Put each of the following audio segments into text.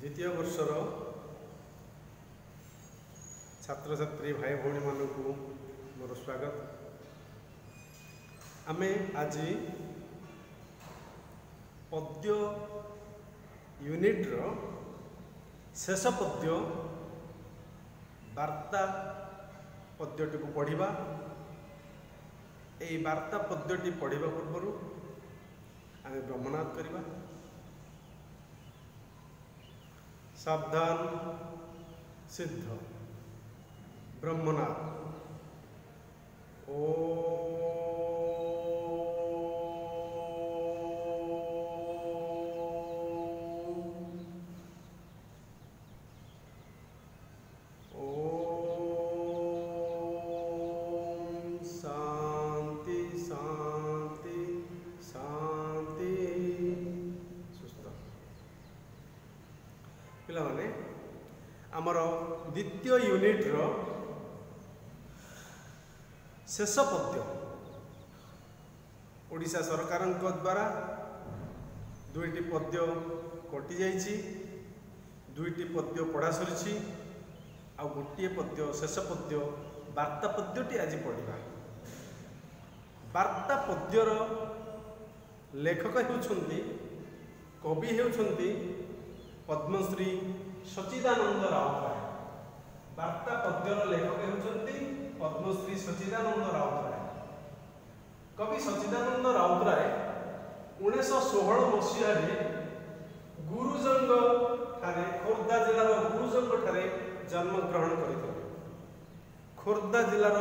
ଦ୍ୱିତୀୟ ବର୍ଷର ଛାତ୍ରଛାତ୍ରୀ ଭାଇ ଭଉଣୀମାନଙ୍କୁ ମୋର ସ୍ୱାଗତ। ଆମେ ଆଜି ପଦ୍ୟ ୟୁନିଟ୍ର ଶେଷ ପଦ୍ୟ ବାର୍ତ୍ତା ପଦ୍ୟଟିକୁ ପଢ଼ିବା। ଏହି ବାର୍ତ୍ତା ପଦ୍ୟଟି ପଢ଼ିବା ପୂର୍ବରୁ ଆମେ ବ୍ରହ୍ମନାଥ କରିବା। सावधान सिद्ध ब्रह्मनाथ। ओ ୟୁନିଟ୍ର ଶେଷ ପଦ୍ୟ। ଓଡ଼ିଶା ସରକାରଙ୍କ ଦ୍ୱାରା ଦୁଇଟି ପଦ୍ୟ କଟିଯାଇଛି ଦୁଇଟି ପଦ୍ୟ ପଢ଼ା ସରିଛି ଆଉ ଗୋଟିଏ ପଦ୍ୟ ଶେଷ ପଦ୍ୟ ବାର୍ତ୍ତା ପଦ୍ୟଟି ଆଜି ପଢ଼ିବା। ବାର୍ତ୍ତା ପଦ୍ୟର ଲେଖକ ହେଉଛନ୍ତି କବି ହେଉଛନ୍ତି ପଦ୍ମଶ୍ରୀ ସଚିଦାନନ୍ଦ ରାଉତରାୟ। ବାର୍ତ୍ତା ପଦ୍ୟର ଲେଖକ ହେଉଛନ୍ତି ପଦ୍ମଶ୍ରୀ ସଚିଦାନନ୍ଦ ରାଉତରାୟ। କବି ସଚିଦାନନ୍ଦ ରାଉତରାୟ ଉଣେଇଶହ ଷୋହଳ ମସିହାରେ ଗୁରୁଜଙ୍ଗ ଠାରେ ଖୋର୍ଦ୍ଧା ଜିଲ୍ଲାର ଗୁରୁଜଙ୍ଗ ଠାରେ ଜନ୍ମଗ୍ରହଣ କରିଥିଲେ। ଖୋର୍ଦ୍ଧା ଜିଲ୍ଲାର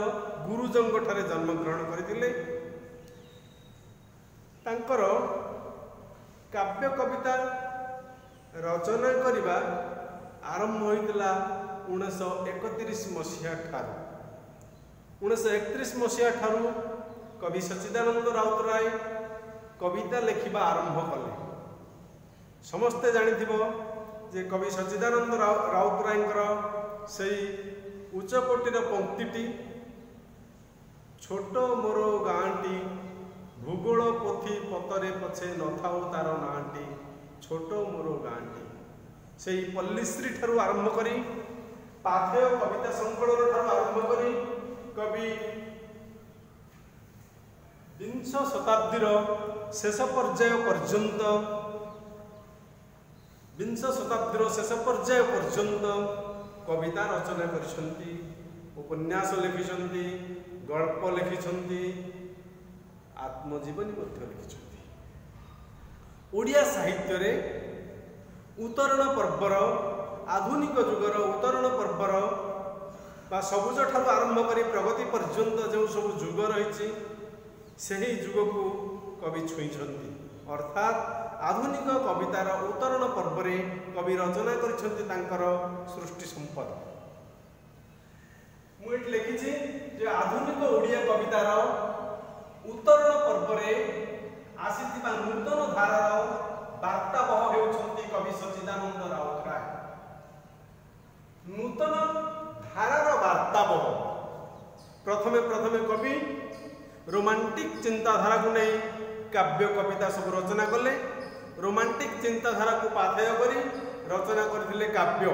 ଗୁରୁଜଙ୍ଗ ଠାରେ ଜନ୍ମଗ୍ରହଣ କରିଥିଲେ। ତାଙ୍କର କାବ୍ୟ କବିତା ରଚନା କରିବା ଆରମ୍ଭ ହୋଇଥିଲା ଉଣେଇଶହ ଏକତିରିଶ ମସିହା ଠାରୁ। ଉଣେଇଶହ ଏକତିରିଶ ମସିହା ଠାରୁ କବି ସଚିଦାନନ୍ଦ ରାଉତରାୟ କବିତା ଲେଖିବା ଆରମ୍ଭ କଲେ। ସମସ୍ତେ ଜାଣିଥିବ ଯେ କବି ସଚିଦାନନ୍ଦ ରାଉତରାୟଙ୍କର ସେଇ ଉଚ୍ଚକୋଟୀର ପଙ୍କ୍ତିଟି ଛୋଟ ମୋର ଗାଁଟି ଭୂଗୋଳ ପୋଥି ପତରେ ପଛେ ନଥାଉ ତାର ନାଁଟି ଛୋଟ ମୋର ଗାଁଟି ସେଇ ପଲ୍ଲିଶ୍ରୀ ଠାରୁ ଆରମ୍ଭ କରି ପାଥେୟ କବିତା ସଂକଳନ ଠାରୁ ଆରମ୍ଭ କରି କବି ବିଂଶ ଶତାବ୍ଦୀର ଶେଷ ପର୍ଯ୍ୟାୟ ପର୍ଯ୍ୟନ୍ତ ବିଂଶ ଶତାବ୍ଦୀର ଶେଷ ପର୍ଯ୍ୟାୟ ପର୍ଯ୍ୟନ୍ତ କବିତା ରଚନା କରିଛନ୍ତି ଉପନ୍ୟାସ ଲେଖିଛନ୍ତି ଗଳ୍ପ ଲେଖିଛନ୍ତି ଆତ୍ମଜୀବନୀ ମଧ୍ୟ ଲେଖିଛନ୍ତି। ଓଡ଼ିଆ ସାହିତ୍ୟରେ ଉତ୍ତରଣ ପର୍ବର ଆଧୁନିକ ଯୁଗର ଉତ୍ତରଣ ପର୍ବର ବା ସବୁଜ ଠାରୁ ଆରମ୍ଭ କରି ପ୍ରଗତି ପର୍ଯ୍ୟନ୍ତ ଯେଉଁ ସବୁ ଯୁଗ ରହିଛି ସେହି ଯୁଗକୁ କବି ଛୁଇଁଛନ୍ତି ଅର୍ଥାତ୍ ଆଧୁନିକ କବିତାର ଉତ୍ତରଣ ପର୍ବରେ କବି ରଚନା କରିଛନ୍ତି ତାଙ୍କର ସୃଷ୍ଟି ସମ୍ପଦ ମୁଁ ଏଠି ଲେଖିଛି ଯେ ଆଧୁନିକ ଓଡ଼ିଆ କବିତାର ଉତ୍ତରଣ ପର୍ବରେ ଆସିଥିବା ନୂତନ ଧାରାର ବାର୍ତ୍ତାବହ ହେଉଛନ୍ତି କବି ସଚିଦାନନ୍ଦ ରାଉତରାୟ ନୂତନ ଧାରାର ବାର୍ତ୍ତାବହ ପ୍ରଥମେ ପ୍ରଥମେ କବି ରୋମାଣ୍ଟିକ ଚିନ୍ତାଧାରାକୁ ନେଇ କାବ୍ୟ କବିତା ସବୁ ରଚନା କଲେ। ରୋମାଣ୍ଟିକ ଚିନ୍ତାଧାରାକୁ ପାଥେୟ କରି ରଚନା କରିଥିଲେ କାବ୍ୟ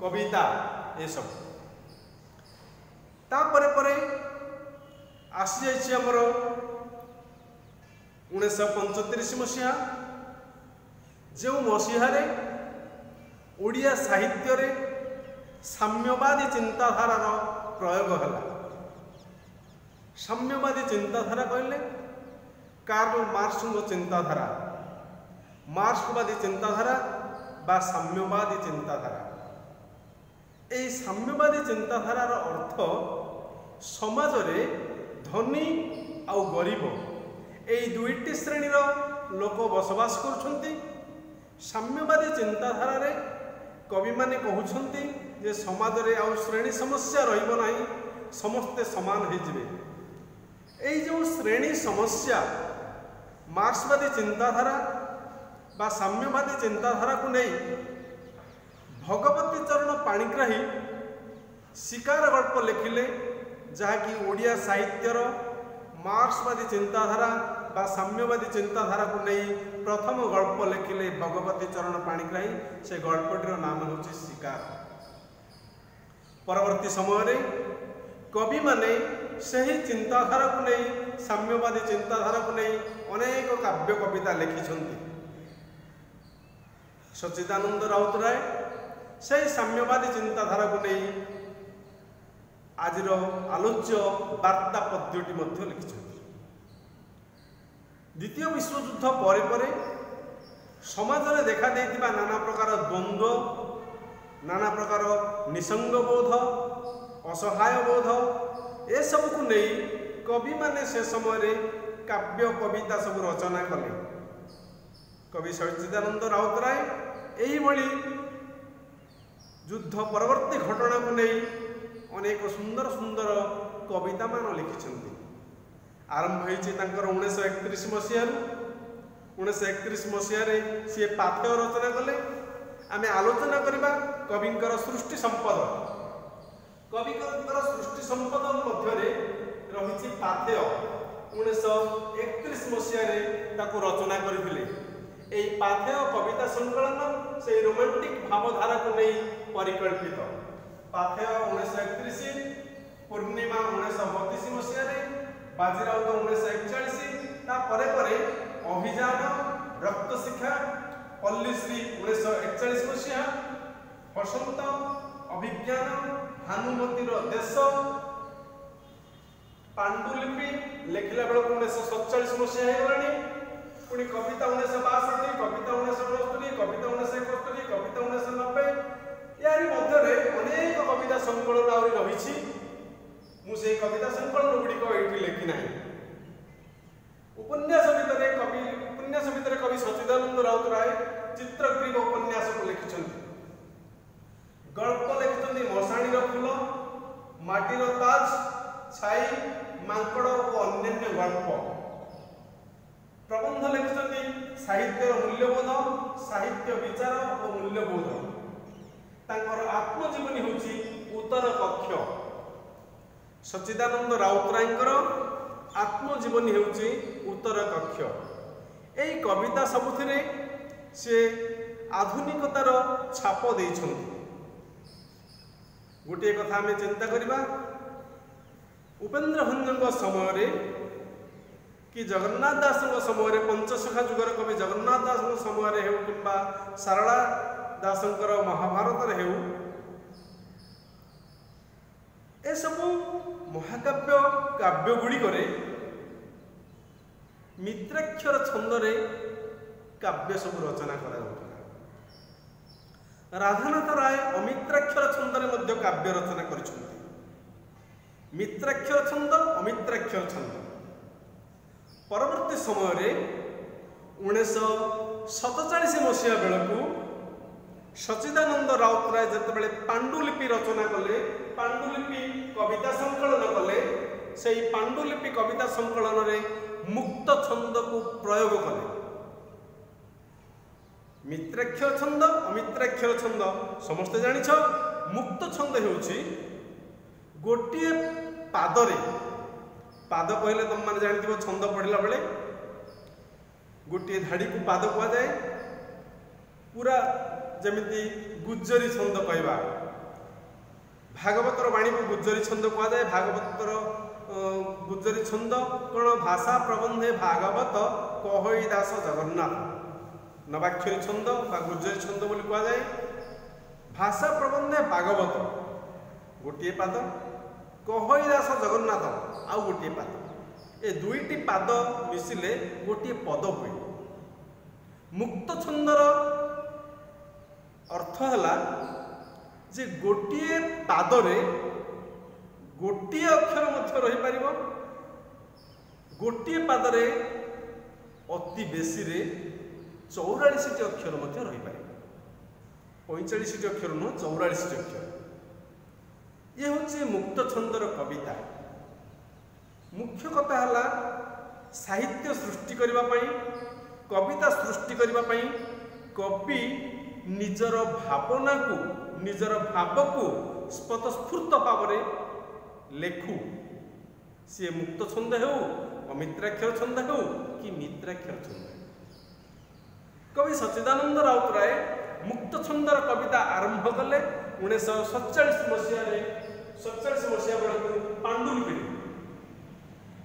କବିତା ଏସବୁ। ତାପରେ ପରେ ଆସିଯାଇଛି ଆମର ଉଣେଇଶହ ପଞ୍ଚତିରିଶ ମସିହା। ଯେଉଁ ମସିହାରେ ଓଡ଼ିଆ ସାହିତ୍ୟରେ ସାମ୍ୟବାଦୀ ଚିନ୍ତାଧାରାର ପ୍ରୟୋଗ ହେଲା। ସାମ୍ୟବାଦୀ ଚିନ୍ତାଧାରା କହିଲେ କାର୍ଲ ମାର୍କ୍ସଙ୍କ ଚିନ୍ତାଧାରା ମାର୍କ୍ସବାଦୀ ଚିନ୍ତାଧାରା ବା ସାମ୍ୟବାଦୀ ଚିନ୍ତାଧାରା ଏହି ସାମ୍ୟବାଦୀ ଚିନ୍ତାଧାରାର ଅର୍ଥ ସମାଜରେ ଧନୀ ଆଉ ଗରିବ ଏହି ଦୁଇଟି ଶ୍ରେଣୀର ଲୋକ ବସବାସ କରୁଛନ୍ତି ସାମ୍ୟବାଦୀ ଚିନ୍ତାଧାରାରେ କବିମାନେ କହୁଛନ୍ତି ଯେ ସମାଜରେ ଆଉ ଶ୍ରେଣୀ ସମସ୍ୟା ରହିବ ନାହିଁ ସମସ୍ତେ ସମାନ ହେଇଯିବେ এই ଯେଉଁ ଶ୍ରେଣୀ ସମସ୍ୟା ମାର୍କ୍ସବାଦୀ ଚିନ୍ତାଧାରା ବା ସାମ୍ୟବାଦୀ ଚିନ୍ତାଧାରାକୁ ନେଇ ଭଗବତୀ ଚରଣ ପାଣିଗ୍ରାହୀ ଶିକାର ଗଳ୍ପ ଲେଖିଲେ ଯାହାକି ଓଡ଼ିଆ ସାହିତ୍ୟର ମାର୍କ୍ସବାଦୀ ଚିନ୍ତାଧାରା ବା ସାମ୍ୟବାଦୀ ଚିନ୍ତାଧାରାକୁ ନେଇ ପ୍ରଥମ ଗଳ୍ପ ଲେଖିଲେ ଭଗବତୀ ଚରଣ ପାଣିଗ୍ରାହୀ ସେ ଗଳ୍ପଟିର ନାମ ହେଉଛି ଶିକାର। ପରବର୍ତ୍ତୀ ସମୟରେ କବିମାନେ ସେହି ଚିନ୍ତାଧାରାକୁ ନେଇ ସାମ୍ୟବାଦୀ ଚିନ୍ତାଧାରାକୁ ନେଇ ଅନେକ କାବ୍ୟ କବିତା ଲେଖିଛନ୍ତି ସଚ୍ଚିଦାନନ୍ଦ ରାଉତରାୟ ସେହି ସାମ୍ୟବାଦୀ ଚିନ୍ତାଧାରାକୁ ନେଇ ଆଜିର ଆଲୋଚ୍ୟ ବାର୍ତ୍ତା ପଦ୍ୟଟି ମଧ୍ୟ ଲେଖିଛନ୍ତି ଦ୍ୱିତୀୟ ବିଶ୍ୱଯୁଦ୍ଧ ପରେ ପରେ ସମାଜରେ ଦେଖା ଦେଇଥିବା ନାନା ପ୍ରକାର ଦ୍ୱନ୍ଦ୍ୱ ନାନା ପ୍ରକାର ନିସଙ୍ଗ ବୋଧ ଅସହାୟ ବୋଧ ଏସବୁକୁ ନେଇ କବିମାନେ ସେ ସମୟରେ କାବ୍ୟ କବିତା ସବୁ ରଚନା କଲେ। କବି ସଚ୍ଚିଦାନନ୍ଦ ରାଉତରାୟ ଏହିଭଳି ଯୁଦ୍ଧ ପରବର୍ତ୍ତୀ ଘଟଣାକୁ ନେଇ ଅନେକ ସୁନ୍ଦର ସୁନ୍ଦର କବିତାମାନ ଲେଖିଛନ୍ତି। ଆରମ୍ଭ ହୋଇଛି ତାଙ୍କର ଉଣେଇଶହ ଏକତିରିଶ ମସିହାରୁ। ଉଣେଇଶହ ଏକତିରିଶ ମସିହାରେ ସିଏ ପାଥେୟ ରଚନା କଲେ। ଆମେ ଆଲୋଚନା କରିବା କବିଙ୍କର ସୃଷ୍ଟି ସମ୍ପଦ। କବିଙ୍କର ସୃଷ୍ଟି ସମ୍ପଦ ମଧ୍ୟରେ ରହିଛି ପାଥେୟ। ଉଣେଇଶହ ଏକତିରିଶ ମସିହାରେ ତାକୁ ରଚନା କରିଥିଲେ। ଏହି ପାଥେୟ କବିତା ସଂକଳନ ସେହି ରୋମାଣ୍ଟିକ ଭାବଧାରାକୁ ନେଇ ପରିକଳ୍ପିତ। ପାଥେୟ ଉଣେଇଶହ ଏକତିରିଶ ପୂର୍ଣ୍ଣିମା ଉଣେଇଶହ ବତିଶ ମସିହାରେ ବାଜିରାଉତ ଉଣେଇଶହ ଏକଚାଳିଶ ତାପରେ ପରେ ଅଭିଯାନ ରକ୍ତ ଶିକ୍ଷା ପଲ୍ଲୀଶ୍ରୀ ଉଣେଇଶହ ଏକଚାଳିଶ ମସିହା ବସନ୍ତ ଅଭିଜ୍ଞାନ ଭାନୁମତିର ଦେଶ ପାଣ୍ଡୁଲିପି ଲେଖିଲା ବେଳକୁ ଉଣେଇଶହ ସତଚାଳିଶ ମସିହା ହେଇଗଲାଣି। ପୁଣି କବିତା ଉଣେଇଶହ ବାଷଠି କବିତା ଉଣେଇଶହ ଅଣସ୍ତରୀ କବିତା ଉଣେଇଶହ ଏକସ୍ତରୀ କବିତା ଉଣେଇଶହ ନବେ ଏହାରି ମଧ୍ୟରେ ଅନେକ କବିତା ସଂକଳନ ଆହୁରି ରହିଛି। ମୁଁ ସେହି କବିତା ସଂକଳନ ଗୁଡ଼ିକ ଏଇଠି ଲେଖି ନାହିଁ। ଉପନ୍ୟାସ ଭିତରେ କବି ଉପନ୍ୟାସ ଭିତରେ କବି ସଚ୍ଚିଦାନନ୍ଦ ରାଉତରାୟ ଚିତ୍ରଗ୍ରୀବ ଉପନ୍ୟାସକୁ ଲେଖିଛନ୍ତି। ଗଳ୍ପ ଲେଖିଛନ୍ତି ମଶାଣିର ଫୁଲ ମାଟିର ତାଜ ଛାଇ ମାଙ୍କଡ଼ ଓ ଅନ୍ୟାନ୍ୟ ଗଳ୍ପ। ପ୍ରବନ୍ଧ ଲେଖିଛନ୍ତି ସାହିତ୍ୟର ମୂଲ୍ୟବୋଧ ସାହିତ୍ୟ ବିଚାର ଓ ମୂଲ୍ୟବୋଧ। ତାଙ୍କର ଆତ୍ମଜୀବନୀ ହେଉଛି ଉତ୍ତର କକ୍ଷ। ସଚ୍ଚିଦାନନ୍ଦ ରାଉତରାୟଙ୍କର ଆତ୍ମଜୀବନୀ ହେଉଛି ଉତ୍ତର କକ୍ଷ। ଏହି କବିତା ସବୁଥିରେ ସେ ଆଧୁନିକତାର ଛାପ ଦେଇଛନ୍ତି। ଗୋଟିଏ କଥା ଆମେ ଚିନ୍ତା କରିବା। ଉପେନ୍ଦ୍ର ଭଞ୍ଜଙ୍କ ସମୟରେ କି ଜଗନ୍ନାଥ ଦାସଙ୍କ ସମୟରେ ପଞ୍ଚସଖା ଯୁଗର କବି ଜଗନ୍ନାଥ ଦାସଙ୍କ ସମୟରେ ହେଉ କିମ୍ବା ସାରଳା ଦାସଙ୍କର ମହାଭାରତରେ ହେଉ ଏସବୁ ମହାକାବ୍ୟ କାବ୍ୟ ଗୁଡ଼ିକରେ ମିତ୍ରାକ୍ଷର ଛନ୍ଦରେ କାବ୍ୟ ସବୁ ରଚନା କରାଯାଉଥିଲା। ରାଧାନାଥ ରାୟ ଅମିତ୍ରାକ୍ଷର ଛନ୍ଦରେ ମଧ୍ୟ କାବ୍ୟ ରଚନା କରିଛନ୍ତି। ମିତ୍ରାକ୍ଷର ଛନ୍ଦ ଅମିତ୍ରାକ୍ଷର ଛନ୍ଦ ପରବର୍ତ୍ତୀ ସମୟରେ ଉଣେଇଶହ ସତଚାଳିଶ ମସିହା ବେଳକୁ ସଚିଦାନନ୍ଦ ରାଉତରାୟ ଯେତେବେଳେ ପାଣ୍ଡୁଲିପି ରଚନା କଲେ ପାଣ୍ଡୁଲିପି କବିତା ସଂକଳନ କଲେ ସେହି ପାଣ୍ଡୁଲିପି କବିତା ସଂକଳନରେ ମୁକ୍ତ ଛନ୍ଦକୁ ପ୍ରୟୋଗ କଲେ। ମିତ୍ରାକ୍ଷର ଛନ୍ଦ ଅମିତ୍ରାକ୍ଷର ଛନ୍ଦ ସମସ୍ତେ ଜାଣିଛ ମୁକ୍ତ ଛନ୍ଦ ହେଉଛି ଗୋଟିଏ ପାଦରେ। ପାଦ କହିଲେ ତମମାନେ ଜାଣିଥିବ ଛନ୍ଦ ପଢ଼ିଲା ବେଳେ ଗୋଟିଏ ଧାଡ଼ିକୁ ପାଦ କୁହାଯାଏ। ପୁରା ଯେମିତି ଗୁଜରୀ ଛନ୍ଦ କହିବା। ଭାଗବତର ବାଣୀକୁ ଗୁଜରୀ ଛନ୍ଦ କୁହାଯାଏ। ଭାଗବତର ଗୁଜରୀ ଛନ୍ଦ କ'ଣ? ଭାଷା ପ୍ରବନ୍ଧେ ଭାଗବତ କହଇ ଦାସ ଜଗନ୍ନାଥ। ନବାକ୍ଷରୀ ଛନ୍ଦ ବା ଗୁଜରୀ ଛନ୍ଦ ବୋଲି କୁହାଯାଏ ଭାଷା ପ୍ରବନ୍ଧେ ଭାଗବତ ଗୋଟିଏ ପାଦ କହଇ ଦାସ ଜଗନ୍ନାଥ ଆଉ ଗୋଟିଏ ପାଦ ଏ ଦୁଇଟି ପାଦ ମିଶିଲେ ଗୋଟିଏ ପଦ ହୁଏ ମୁକ୍ତ ଛନ୍ଦର ଅର୍ଥ ହେଲା ଯେ ଗୋଟିଏ ପାଦରେ ଗୋଟିଏ ଅକ୍ଷର ମଧ୍ୟ ରହିପାରିବ ଗୋଟିଏ ପାଦରେ ଅତି ବେଶୀରେ ଚଉରାଳିଶଟି ଅକ୍ଷର ମଧ୍ୟ ରହିପାରିବ। ପଇଁଚାଳିଶଟି ଅକ୍ଷର ନୁହଁ ଚଉରାଳିଶଟି ଅକ୍ଷର ଇଏ ହେଉଛି ମୁକ୍ତ ଛନ୍ଦର କବିତା। ମୁଖ୍ୟ କଥା ହେଲା ସାହିତ୍ୟ ସୃଷ୍ଟି କରିବା ପାଇଁ କବିତା ସୃଷ୍ଟି କରିବା ପାଇଁ କବି ନିଜର ଭାବନାକୁ ନିଜର ଭାବକୁ ସ୍ୱତଃସ୍ଫୂର୍ତ୍ତ ଭାବରେ ଲେଖୁ। ସିଏ ମୁକ୍ତ ଛନ୍ଦ ହେଉ ଅମିତ୍ରାକ୍ଷର ଛନ୍ଦ ହେଉ କି ମିତ୍ରାକ୍ଷର ଛନ୍ଦ କବି ସଚ୍ଚିଦାନନ୍ଦ ରାଉତରାୟ ମୁକ୍ତ ଛନ୍ଦର କବିତା ଆରମ୍ଭ କଲେ ଉଣେଇଶହ ସତଚାଳିଶ ମସିହାରେ ସତଚାଳିଶ ମସିହା ବେଳକୁ ପାଣ୍ଡୁଲିପିରେ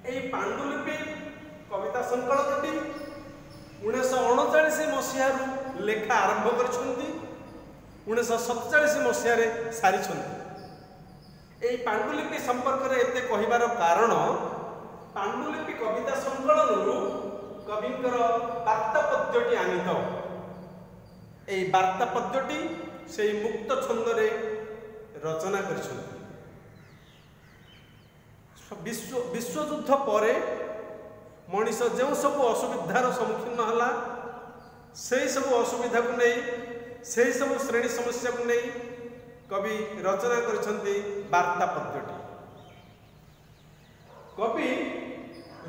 ଏହି ପାଣ୍ଡୁଲିପି କବିତା ସଂକଳନଟି ଉଣେଇଶହ ଅଣଚାଳିଶ ମସିହାରୁ ଲେଖା ଆରମ୍ଭ କରିଛନ୍ତି ଉଣେଇଶହ ସତଚାଳିଶ ମସିହାରେ ସାରିଛନ୍ତି। ଏହି ପାଣ୍ଡୁଲିପି ସମ୍ପର୍କରେ ଏତେ କହିବାର କାରଣ ପାଣ୍ଡୁଲିପି କବିତା ସଂକଳନରୁ କବିଙ୍କର ବାର୍ତ୍ତା ପଦ୍ୟଟି ଆନିତ ଏହି ବାର୍ତ୍ତା ପଦ୍ୟଟି ସେହି ମୁକ୍ତ ଛନ୍ଦରେ ରଚନା କରିଛନ୍ତି। ବିଶ୍ୱ ବିଶ୍ୱଯୁଦ୍ଧ ପରେ ମଣିଷ ଯେଉଁ ସବୁ ଅସୁବିଧାର ସମ୍ମୁଖୀନ ହେଲା ସେହି ସବୁ ଅସୁବିଧାକୁ ନେଇ ସେହି ସବୁ ଶ୍ରେଣୀ ସମସ୍ୟାକୁ ନେଇ କବି ରଚନା କରିଛନ୍ତି ବାର୍ତ୍ତା ପଦ୍ୟଟି। କବି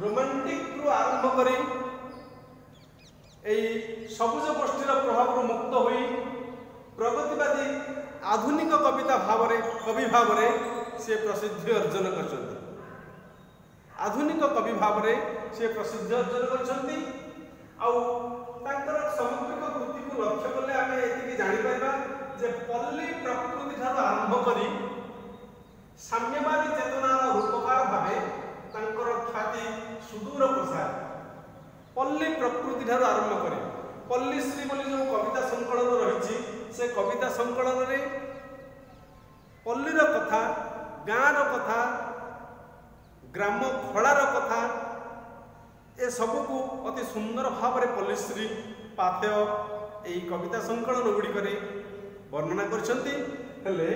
ରୋମାଣ୍ଟିକରୁ ଆରମ୍ଭ କରି ଏହି ସବୁଜ ଗୋଷ୍ଠୀର ପ୍ରଭାବରୁ ମୁକ୍ତ ହୋଇ ପ୍ରଗତିବାଦୀ ଆଧୁନିକ କବିତା ଭାବରେ କବି ଭାବରେ ସେ ପ୍ରସିଦ୍ଧି ଅର୍ଜନ କରିଛନ୍ତି ଆଧୁନିକ କବି ଭାବରେ ସେ ପ୍ରସିଦ୍ଧି ଅର୍ଜନ କରିଛନ୍ତି ଆଉ ତାଙ୍କର ସାମଗ୍ରିକ କୃତିକୁ ଲକ୍ଷ୍ୟ କଲେ ଆମେ ଏତିକି ଜାଣିପାରିବା ଯେ ପଲ୍ଲୀ ପ୍ରକୃତି ଠାରୁ ଆରମ୍ଭ କରି ସାମ୍ୟବାଦୀ ଚେତନାର ରୂପକାର ଭାବେ ପଲ୍ଲୀ ପ୍ରକୃତି ଠାରୁ ଆରମ୍ଭ କରି ପଲ୍ଲୀଶ୍ରୀ ବୋଲି ଯେଉଁ କବିତା ସଂକଳନ ରହିଛି ସେ କବିତା ସଂକଳନରେ ପଲ୍ଲୀର କଥା ଗାଁର କଥା ଗ୍ରାମ ଖଳାର କଥା ଏସବୁକୁ ଅତି ସୁନ୍ଦର ଭାବରେ ପଲ୍ଲୀଶ୍ରୀ ପାଥେୟ ଏହି କବିତା ସଂକଳନ ଗୁଡ଼ିକରେ ବର୍ଣ୍ଣନା କରିଛନ୍ତି। ହେଲେ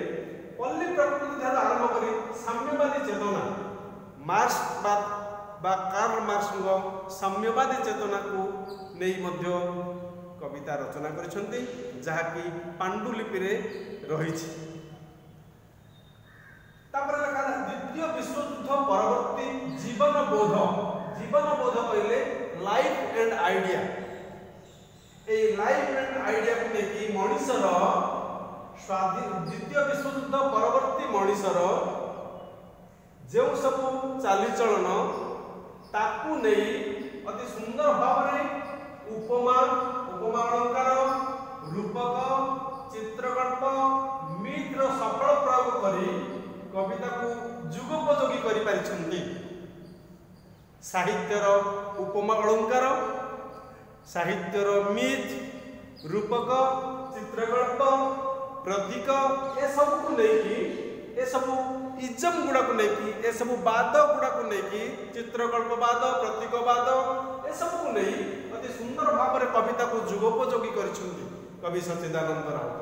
ପଲ୍ଲୀ ପ୍ରକୃତି ଠାରୁ ଆରମ୍ଭ କରି ସାମ୍ୟବାଦୀ ଚେତନା ମାର୍କ୍ସବାଦ ବା କାର୍ଲ ମାର୍କ୍ସଙ୍କ ସାମ୍ୟବାଦୀ ଚେତନାକୁ ନେଇ ମଧ୍ୟ କବିତା ରଚନା କରିଛନ୍ତି ଯାହାକି ପାଣ୍ଡୁଲିପିରେ ରହିଛି ତାପରେ ଲେଖା ଦ୍ୱିତୀୟ ବିଶ୍ୱଯୁଦ୍ଧ ପରବର୍ତ୍ତୀ ଜୀବନ ବୋଧ ଜୀବନ ବୋଧ କହିଲେ ଲାଇଫ ଆଣ୍ଡ ଆଇଡିଆ এই লাইফ ଆଣ୍ଡ ଆଇଡିଆକୁ ନେଇକି ମଣିଷର ସ୍ୱାଧୀନ ଦ୍ୱିତୀୟ ବିଶ୍ୱଯୁଦ୍ଧ ପରବର୍ତ୍ତୀ ମଣିଷର ଯେଉଁ ସବୁ ଚାଲିଚଳନ ତାକୁ ନେଇ ଅତି ସୁନ୍ଦର ଭାବରେ ଉପମା ଉପମା ଅଳଙ୍କାର ରୂପକ ଚିତ୍ରକଳ୍ପ ମିତ୍ର ସଫଳ ପ୍ରୟୋଗ କରି କବିତାକୁ ଯୁଗୋପଯୋଗୀ କରିପାରିଛନ୍ତି। ସାହିତ୍ୟର ଉପମା ଅଳଙ୍କାର ସାହିତ୍ୟର ମିଥ୍ ରୂପକ ଚିତ୍ରକଳ୍ପ ପ୍ରତୀକ ଏସବୁକୁ ନେଇକି ଇଜମ ଗୁଡ଼ାକୁ ନେଇକି ଏସବୁ ବାଦ ଗୁଡ଼ାକୁ ନେଇକି ଚିତ୍ରକଳ୍ପବାଦ ପ୍ରତୀକବାଦ ଏସବୁକୁ ନେଇ ଅତି ସୁନ୍ଦର ଭାବରେ କବିତାକୁ ଯୁଗୋପଯୋଗୀ କରିଛନ୍ତି କବି ସଚ୍ଚିଦାନନ୍ଦ ରାଉତ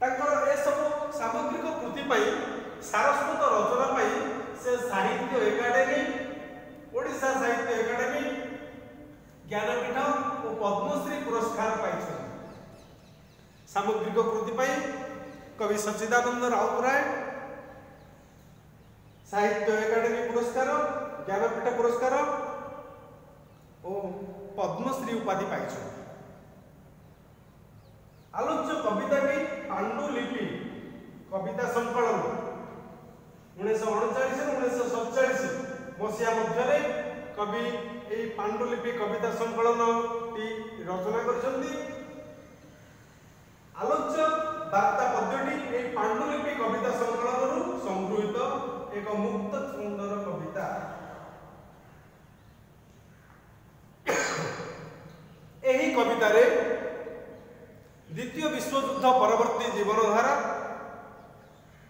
ତାଙ୍କର ଏସବୁ ସାମଗ୍ରିକ କୃତି ପାଇଁ ସାରସ୍ୱତ ରଚନା ପାଇଁ ସେ ସାହିତ୍ୟ ଏକାଡେମୀ ଓଡ଼ିଶା ସାହିତ୍ୟ ଏକାଡେମୀ ଜ୍ଞାନପୀଠ ଓ ପଦ୍ମଶ୍ରୀ ପୁରସ୍କାର ପାଇଛନ୍ତି ସାମଗ୍ରିକ କୃତି ପାଇଁ କବି ସଚ୍ଚିଦାନନ୍ଦ ରାଉତରାୟ ସାହିତ୍ୟ ଏକାଡେମୀ ପୁରସ୍କାର ଜ୍ଞାନପୀଠ ପୁରସ୍କାର ଓ ପଦ୍ମଶ୍ରୀ ଉପାଧି ପାଇଛନ୍ତି ଆଲୋଚ୍ୟ କବିତାଟି ପାଣ୍ଡୁଲିପି କବିତା ସଂକଳନ ଉଣେଇଶହ ଅଣଚାଳିଶରୁ ଉଣେଇଶହ ସତଚାଳିଶ ମସିହା ମଧ୍ୟରେ କବି ଏହି ପାଣ୍ଡୁଲିପି କବିତା ସଂକଳନଟି ରଚନା କରିଛନ୍ତି। ଆଲୋଚ୍ୟ ବାର୍ତ୍ତା ମୁକ୍ତ ଛନ୍ଦର କବିତା। ଏହି କବିତାରେ ଦ୍ୱିତୀୟ ବିଶ୍ୱଯୁଦ୍ଧ ପରବର୍ତ୍ତୀ ଜୀବନଧାରା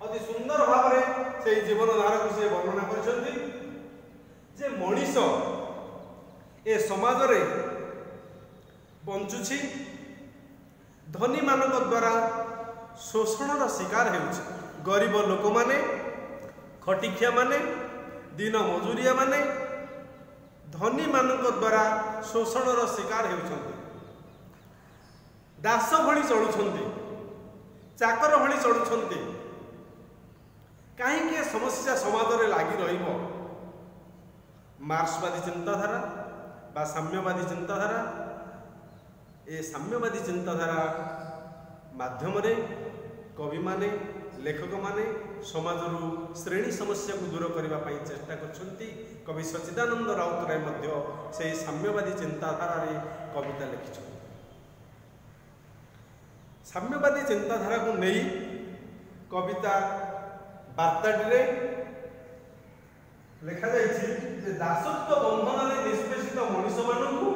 ଅତି ସୁନ୍ଦର ଭାବରେ ସେହି ଜୀବନଧାରାକୁ ସେ ବର୍ଣ୍ଣନା କରିଛନ୍ତି ଯେ ମଣିଷ ଏ ସମାଜରେ ବଞ୍ଚୁଛି ଧନୀମାନଙ୍କ ଦ୍ୱାରା ଶୋଷଣର ଶିକାର ହେଉଛି ଗରିବ ଲୋକମାନେ ଖଟିଖିଆମାନେ ଦିନ ମଜୁରିଆମାନେ ଧନୀମାନଙ୍କ ଦ୍ୱାରା ଶୋଷଣର ଶିକାର ହେଉଛନ୍ତି। ଦାସ ଭଳି ଚଳୁଛନ୍ତି ଚାକର ଭଳି ଚଳୁଛନ୍ତି। କାହିଁକି ଏ ସମସ୍ୟା ସମାଜରେ ଲାଗି ରହିବ? ମାର୍କ୍ସବାଦୀ ଚିନ୍ତାଧାରା ବା ସାମ୍ୟବାଦୀ ଚିନ୍ତାଧାରା? ଏ ସାମ୍ୟବାଦୀ ଚିନ୍ତାଧାରା ମାଧ୍ୟମରେ କବିମାନେ ଲେଖକମାନେ ସମାଜରୁ ଶ୍ରେଣୀ ସମସ୍ୟାକୁ ଦୂର କରିବା ପାଇଁ ଚେଷ୍ଟା କରିଛନ୍ତି। କବି ସଚିଦାନନ୍ଦ ରାଉତରାୟ ମଧ୍ୟ ସେହି ସାମ୍ୟବାଦୀ ଚିନ୍ତାଧାରାରେ କବିତା ଲେଖିଛନ୍ତି। ସାମ୍ୟବାଦୀ ଚିନ୍ତାଧାରାକୁ ନେଇ କବିତା ବାର୍ତ୍ତାଟିରେ ଲେଖାଯାଇଛି ଯେ ଦାସତ୍ୱ ବନ୍ଧନରେ ନିଷ୍ପେଷିତ ମଣିଷମାନଙ୍କୁ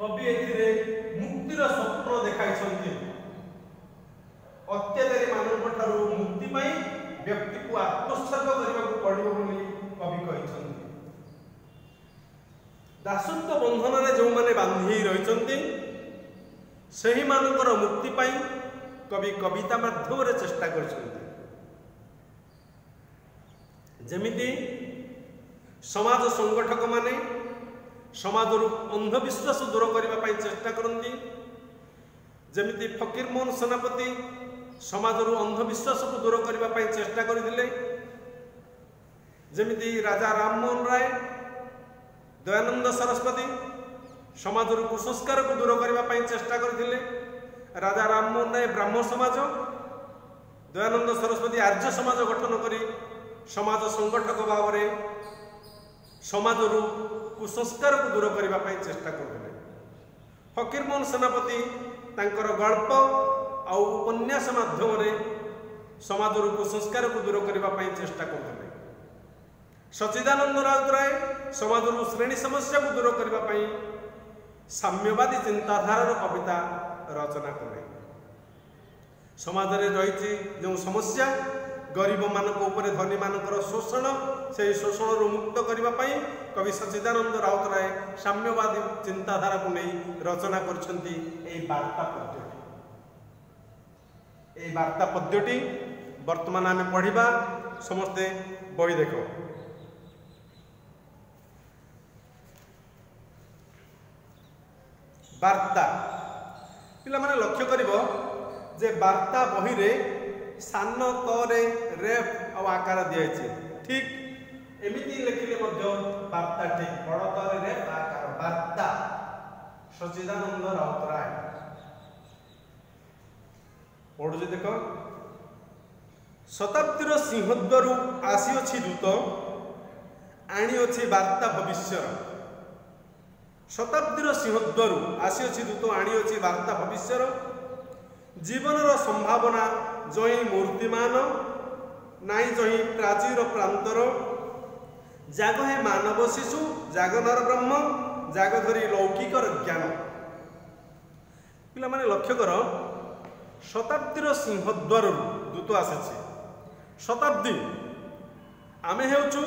କବି ଏଥିରେ ମୁକ୍ତିର ସ୍ୱପ୍ନ ଦେଖାଇଛନ୍ତି। ଅତ୍ୟାଚାରୀ ମାନଙ୍କ ଠାରୁ ମୁକ୍ତି ପାଇଁ ବ୍ୟକ୍ତିକୁ ଆତ୍ମୋତ୍ସର୍ଗ କରିବାକୁ ପଡ଼ିବ ବୋଲି କବି କହିଛନ୍ତି। ଦାସତ୍ୱ ବନ୍ଧନରେ ଯେଉଁମାନେ ବାନ୍ଧି ହେଇ ରହିଛନ୍ତି ସେହିମାନଙ୍କର ମୁକ୍ତି ପାଇଁ କବି କବିତା ମାଧ୍ୟମରେ ଚେଷ୍ଟା କରିଛନ୍ତି। ଯେମିତି ସମାଜ ସଂଗଠକମାନେ ସମାଜରୁ ଅନ୍ଧବିଶ୍ୱାସ ଦୂର କରିବା ପାଇଁ ଚେଷ୍ଟା କରନ୍ତି ଯେମିତି ଫକୀରମୋହନ ସେନାପତି ସମାଜରୁ ଅନ୍ଧବିଶ୍ୱାସକୁ ଦୂର କରିବା ପାଇଁ ଚେଷ୍ଟା କରିଥିଲେ। ଯେମିତି ରାଜା ରାମମୋହନ ରାୟ ଦୟାନନ୍ଦ ସରସ୍ୱତୀ ସମାଜରୁ କୁସଂସ୍କାରକୁ ଦୂର କରିବା ପାଇଁ ଚେଷ୍ଟା କରିଥିଲେ। ରାଜା ରାମମୋହନ ରାୟ ବ୍ରାହ୍ମ ସମାଜ ଦୟାନନ୍ଦ ସରସ୍ୱତୀ ଆର୍ଯ୍ୟ ସମାଜ ଗଠନ କରି ସମାଜ ସଂଗଠକ ଭାବରେ ସମାଜରୁ କୁସଂସ୍କାରକୁ ଦୂର କରିବା ପାଇଁ ଚେଷ୍ଟା କରୁଥିଲେ। ଫକୀରମୋହନ ସେନାପତି ତାଙ୍କର ଗଳ୍ପ ଆଉ ଉପନ୍ୟାସ ମାଧ୍ୟମରେ ସମାଜରୁ କୁସଂସ୍କାରକୁ ଦୂର କରିବା ପାଇଁ ଚେଷ୍ଟା କରୁଥିଲେ। ସଚିଦାନନ୍ଦ ରାଉତରାୟ ସମାଜରୁ ଶ୍ରେଣୀ ସମସ୍ୟାକୁ ଦୂର କରିବା ପାଇଁ ସାମ୍ୟବାଦୀ ଚିନ୍ତାଧାରାର କବିତା ରଚନା କଲେ। ସମାଜରେ ରହିଛି ଯେଉଁ ସମସ୍ୟା ଗରିବମାନଙ୍କ ଉପରେ ଧନୀମାନଙ୍କର ଶୋଷଣ ସେହି ଶୋଷଣରୁ ମୁକ୍ତ କରିବା ପାଇଁ କବି ସଚିଦାନନ୍ଦ ରାଉତରାୟ ସାମ୍ୟବାଦୀ ଚିନ୍ତାଧାରାକୁ ନେଇ ରଚନା କରିଛନ୍ତି ଏହି ବାର୍ତ୍ତା ପଦ୍ୟଟି ଏହି ବାର୍ତ୍ତା ପଦ୍ୟଟି ବର୍ତ୍ତମାନ ଆମେ ପଢ଼ିବା ସମସ୍ତେ ବହି ଦେଖ ବାର୍ତ୍ତା ପିଲାମାନେ ଲକ୍ଷ୍ୟ କରିବ ଯେ ବାର୍ତ୍ତା ବହିରେ ସାନ ତରେ ରେଫ୍ ଆଉ ଆକାର ଦିଆଯାଇଛି ଠିକ୍ ଏମିତି ଲେଖିଲେ ମଧ୍ୟ ବାର୍ତ୍ତା ଠିକ୍ ବଡ଼ ତରେ ରେଫ୍ ଆକାର ବାର୍ତ୍ତା ସଚିଦାନନ୍ଦ ରାଉତରାୟ ପଢୁଛି ଦେଖ। ଶତାବ୍ଦୀର ସିଂହଦ୍ୱାରୁ ଆସିଅଛି ଦୂତ ଆଣିଅଛି ବାର୍ତ୍ତା ଭବିଷ୍ୟର। ଶତାବ୍ଦୀର ସିଂହଦ୍ୱାରୁ ଆସିଅଛି ଦୂତ ଆଣିଅଛି ବାର୍ତ୍ତା ଭବିଷ୍ୟର। ଜୀବନର ସମ୍ଭାବନା ଜଇଁ ମୂର୍ତ୍ତିମାନ ନାଇଁ ଜହିଁ ପ୍ରାଚୀର ପ୍ରାନ୍ତର। ଜାଗ ହେ ମାନବ ଶିଶୁ ଜାଗ ନର ବ୍ରହ୍ମ ଜାଗ ଧରି ଲୌକିକର ଜ୍ଞାନ। ପିଲାମାନେ ଲକ୍ଷ୍ୟ କର ଶତାବ୍ଦୀର ସିଂହଦ୍ୱାରରୁ ଦୂତ ଆସିଛି ଶତାବ୍ଦୀ ଆମେ ହେଉଛୁ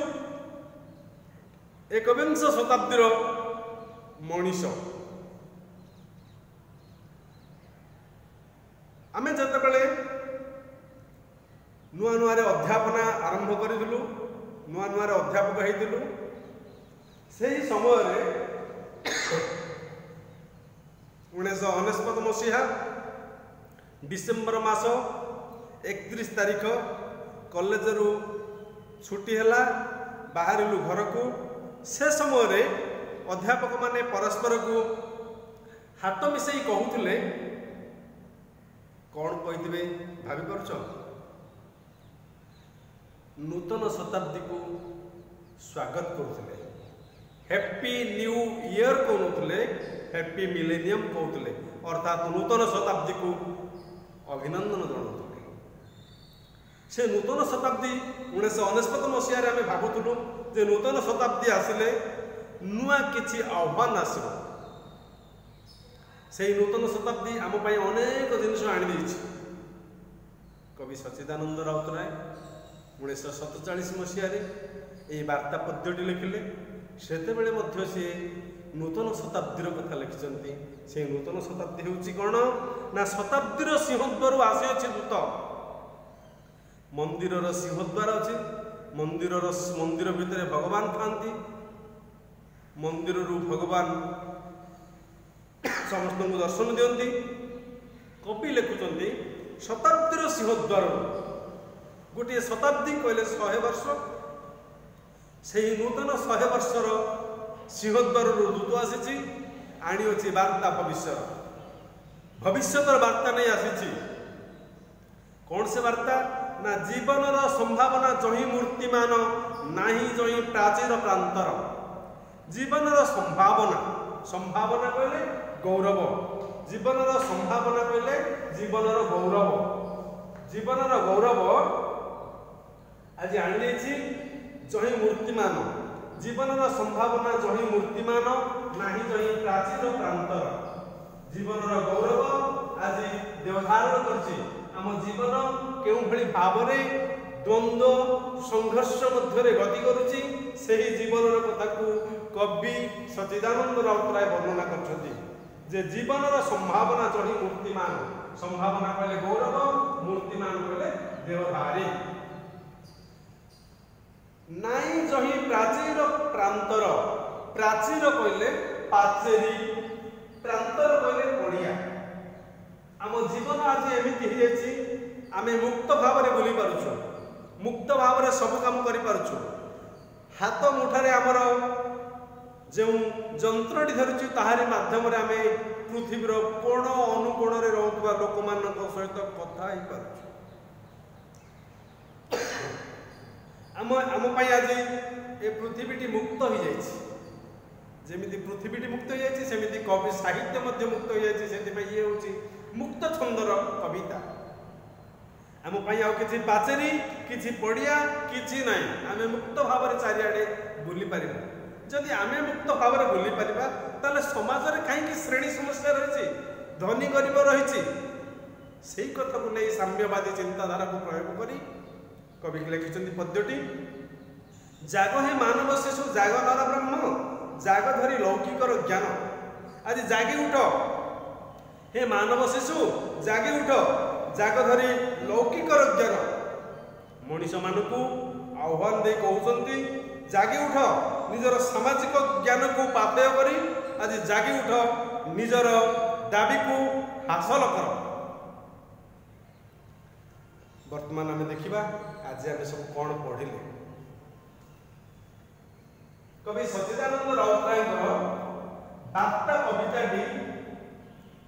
ଏକବିଂଶ ଶତାବ୍ଦୀର ମଣିଷ ଆମେ ଯେତେବେଳେ ନୂଆ ନୂଆରେ ଅଧ୍ୟାପନା ଆରମ୍ଭ କରିଥିଲୁ ନୂଆ ନୂଆରେ ଅଧ୍ୟାପକ ହେଇଥିଲୁ ସେହି ସମୟରେ ଉଣେଇଶହ ଅନେଶ୍ୱତ ମସିହା ଡିସେମ୍ବର ମାସ ଏକତିରିଶ ତାରିଖ କଲେଜରୁ ଛୁଟି ହେଲା ବାହାରିଲୁ ଘରକୁ। ସେ ସମୟରେ ଅଧ୍ୟାପକମାନେ ପରସ୍ପରକୁ ହାତ ମିଶାଇ କହୁଥିଲେ କ'ଣ କହିଥିବେ ଭାବିପାରୁଛ? ନୂତନ ଶତାବ୍ଦୀକୁ ସ୍ୱାଗତ କରୁଥିଲେ। ହ୍ୟାପି ନ୍ୟୁ ଇୟର କହୁନଥିଲେ ହ୍ୟାପି ମିଲେନିୟମ କହୁଥିଲେ। ଅର୍ଥାତ୍ ନୂତନ ଶତାବ୍ଦୀକୁ ଅଭିନନ୍ଦନ ଜଣାଉଥିଲେ ସେ ନୂତନ ଶତାବ୍ଦୀ ଉଣେଇଶହ ଅନେଶ୍ୱତ ମସିହାରେ ଆମେ ଭାବୁଥିଲୁ ଯେ ନୂତନ ଶତାବ୍ଦୀ ଆସିଲେ ନୂଆ କିଛି ଆହ୍ୱାନ ଆସିବ ସେହି ନୂତନ ଶତାବ୍ଦୀ ଆମ ପାଇଁ ଅନେକ ଜିନିଷ ଆଣିଦେଇଛି କବି ସଚିଦାନନ୍ଦ ରାଉତରାୟ ଉଣେଇଶହ ସତଚାଳିଶ ମସିହାରେ ଏହି ବାର୍ତ୍ତା ପଦ୍ୟଟି ଲେଖିଲେ ସେତେବେଳେ ମଧ୍ୟ ସିଏ ନୂତନ ଶତାବ୍ଦୀର କଥା ଲେଖିଛନ୍ତି। ସେହି ନୂତନ ଶତାବ୍ଦୀ ହେଉଛି କ'ଣ? ନା ଶତାବ୍ଦୀର ସିଂହଦ୍ୱାରରୁ ଆସିଅଛି ଦୂତ। ମନ୍ଦିରର ସିଂହଦ୍ୱାର ଅଛି। ମନ୍ଦିରର ମନ୍ଦିର ଭିତରେ ଭଗବାନ ଥାନ୍ତି ମନ୍ଦିରରୁ ଭଗବାନ ସମସ୍ତଙ୍କୁ ଦର୍ଶନ ଦିଅନ୍ତି। କବି ଲେଖୁଛନ୍ତି ଶତାବ୍ଦୀର ସିଂହଦ୍ୱାରରୁ ଗୋଟିଏ ଶତାବ୍ଦୀ କହିଲେ ଶହେ ବର୍ଷ। ସେହି ନୂତନ ଶହେ ବର୍ଷର ସିଂହଦ୍ୱାରରୁ ଦୂତ ଆସିଛି ଆଣିଅଛି ବାର୍ତ୍ତା ଭବିଷ୍ୟତ ଭବିଷ୍ୟତର ବାର୍ତ୍ତା ନେଇ ଆସିଛି କ'ଣ ସେ ବାର୍ତ୍ତା ନା ଜୀବନର ସମ୍ଭାବନା ଜହିଁ ମୂର୍ତ୍ତିମାନ ନାହିଁ ଜହିଁ ପ୍ରାଚୀର ପ୍ରାନ୍ତର ଜୀବନର ସମ୍ଭାବନା ସମ୍ଭାବନା କହିଲେ ଗୌରବ ଜୀବନର ସମ୍ଭାବନା କହିଲେ ଜୀବନର ଗୌରବ ଜୀବନର ଗୌରବ ଆଜି ଆଣିଯାଇଛି ଜହିଁ ମୂର୍ତ୍ତିମାନ ଜୀବନର ସମ୍ଭାବନା ଜହିଁ ମୂର୍ତ୍ତିମାନ ନାହିଁ ଜହିଁ ପ୍ରାଚୀନ ପ୍ରାନ୍ତର। ଜୀବନର ଗୌରବ ଆଜି ଦେବଧାରଣ କରିଛି। ଆମ ଜୀବନ କେଉଁଭଳି ଭାବରେ ଦ୍ୱନ୍ଦ୍ୱ ସଂଘର୍ଷ ମଧ୍ୟରେ ଗତି କରୁଛି ସେହି ଜୀବନର କଥାକୁ କବି ସଚିଦାନନ୍ଦ ରାଉତରାୟ ବର୍ଣ୍ଣନା କରିଛନ୍ତି। ଯେ ଜୀବନର ସମ୍ଭାବନା ଜହିଁ ମୂର୍ତ୍ତିମାନ ସମ୍ଭାବନା କହିଲେ ଗୌରବ ମୂର୍ତ୍ତିମାନ କହିଲେ ଦେବଧାରୀ ନାଇଁ ଜହିଁ ପ୍ରାଚୀର ପ୍ରାନ୍ତର। ପ୍ରାଚୀର କହିଲେ ପାଚେରୀ ପ୍ରାନ୍ତର କହିଲେ ପଡ଼ିଆ। ଆମ ଜୀବନ ଆଜି ଏମିତି ହେଇଯାଇଛି ଆମେ ମୁକ୍ତ ଭାବରେ ବୁଲି ପାରୁଛୁ ମୁକ୍ତ ଭାବରେ ସବୁ କାମ କରିପାରୁଛୁ। ହାତ ମୁଠାରେ ଆମର ଯେଉଁ ଯନ୍ତ୍ରଟି ଧରିଛୁ ତାହାରି ମାଧ୍ୟମରେ ଆମେ ପୃଥିବୀର କୋଣ ଅନୁକୋଣରେ ରହୁଥିବା ଲୋକମାନଙ୍କ ସହିତ କଥା ହେଇପାରୁଛୁ। ଆମ ଆମ ପାଇଁ ଆଜି ଏ ପୃଥିବୀଟି ମୁକ୍ତ ହେଇଯାଇଛି ଯେମିତି ପୃଥିବୀଟି ମୁକ୍ତ ହେଇଯାଇଛି ସେମିତି କବି ସାହିତ୍ୟ ମଧ୍ୟ ମୁକ୍ତ ହେଇଯାଇଛି ସେଥିପାଇଁ ଇଏ ହେଉଛି ମୁକ୍ତ ଛନ୍ଦର କବିତା ଆମ ପାଇଁ ଆଉ କିଛି ପାଚେରୀ କିଛି ପଡ଼ିଆ କିଛି ନାହିଁ ଆମେ ମୁକ୍ତ ଭାବରେ ଚାରିଆଡ଼େ ବୁଲି ପାରିବୁ ଯଦି ଆମେ ମୁକ୍ତ ଭାବରେ ବୁଲି ପାରିବା ତାହେଲେ ସମାଜରେ କାହିଁକି ଶ୍ରେଣୀ ସମସ୍ୟା ରହିଛି ଧନୀ ଗରିବ ରହିଛି ସେଇ କଥାକୁ ନେଇ ସାମ୍ୟବାଦୀ ଚିନ୍ତାଧାରାକୁ ପ୍ରୟୋଗ କରି କବି ଲେଖିଛନ୍ତି ପଦ୍ୟଟି ଜାଗ হে ମାନବ ଶିଶୁ ଜାଗ ନର ବ୍ରହ୍ମ ଜାଗ ଧରି ଲୌକିକର ଜ୍ଞାନ ଆଜି ଜାଗି ଉଠ। ହେ ମାନବ ଶିଶୁ ଜାଗି ଉଠ। ଜାଗ ଧରି ଲୌକିକର ଜ୍ଞାନ। ମଣିଷମାନଙ୍କୁ ଆହ୍ୱାନ ଦେଇ କହୁଛନ୍ତି ଜାଗି ଉଠ। ନିଜର ସାମାଜିକ ଜ୍ଞାନକୁ ପାଥେୟ କରି ଆଜି ଜାଗି ଉଠ। ନିଜର ଦାବିକୁ ହାସଲ କର। ବର୍ତ୍ତମାନ ଆମେ ଦେଖିବା ଆଜି ଆମେ ସବୁ କ'ଣ ପଢ଼ିଲେ? କବି ସଚିଦାନନ୍ଦ ରାଉତରାୟଙ୍କର ବାର୍ତ୍ତା କବିତାଟି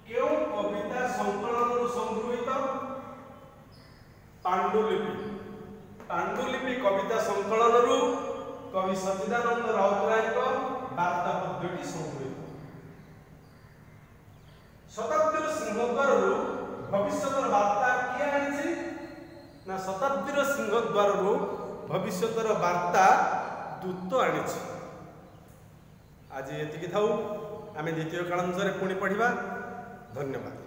କେଉଁ କବିତା ସଂକଳନରୁ ସଂଗୃହୀତ ପାଣ୍ଡୁଲିପି ପାଣ୍ଡୁଲିପି କବିତା ସଂକଳନରୁ କବି ସଚିଦାନନ୍ଦ ରାଉତରାୟଙ୍କ ବାର୍ତ୍ତା ପଦ୍ୟଟି ସଂଗୃହୀତ ଶତାବ୍ଦୀର ସିଂହଦ୍ୱାରରୁ ଭବିଷ୍ୟତର ବାର୍ତ୍ତା କିଏ ଆଣିଛି ନା ଶତାବ୍ଦୀର ସିଂହଦ୍ୱାରରୁ ଭବିଷ୍ୟତର ବାର୍ତ୍ତା ଦୂତ ଆଣିଛି आज ये थाऊ आम द्वितीय कालांशर पुणी पढ़ा धन्यवाद।